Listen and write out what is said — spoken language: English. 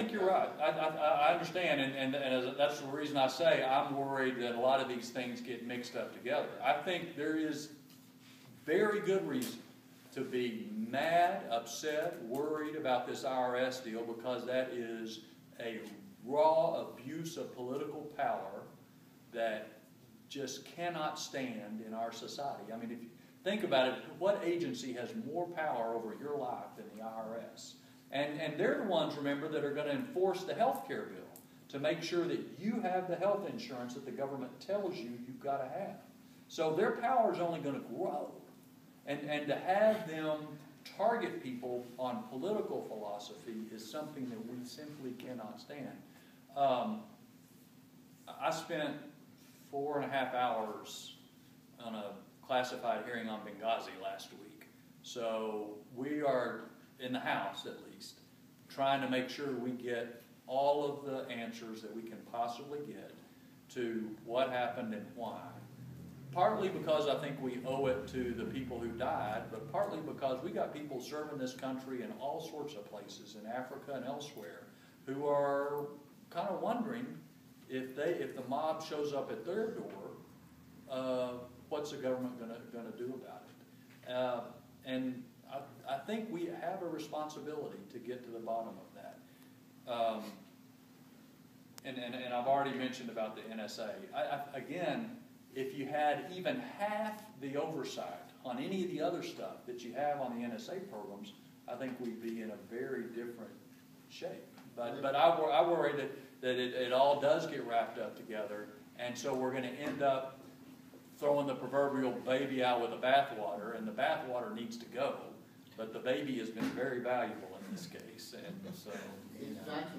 I think you're right. I, I, I understand, and, and, and that's the reason I say I'm worried that a lot of these things get mixed up together. I think there is very good reason to be mad, upset, worried about this IRS deal because that is a raw abuse of political power that just cannot stand in our society. I mean, if you think about it, what agency has more power over your life than the IRS? And, and they're the ones, remember, that are going to enforce the health care bill to make sure that you have the health insurance that the government tells you you've got to have. So their power is only going to grow. And, and to have them target people on political philosophy is something that we simply cannot stand. Um, I spent four and a half hours on a classified hearing on Benghazi last week. So we are, in the House at least, trying to make sure we get all of the answers that we can possibly get to what happened and why. Partly because I think we owe it to the people who died, but partly because we got people serving this country in all sorts of places, in Africa and elsewhere, who are kind of wondering if they, if the mob shows up at their door, uh, what's the government gonna, gonna do about it? Uh, and I, I think we have a responsibility to get to the bottom of that. Um, and, and, and I've already mentioned about the NSA. I, I, again, if you had even half the oversight on any of the other stuff that you have on the NSA programs, I think we'd be in a very different shape. But, but I, I worry that, that it, it all does get wrapped up together, and so we're gonna end up throwing the proverbial baby out with the bathwater, and the bathwater needs to go, but the baby has been very valuable in this case, and so, you know. fact,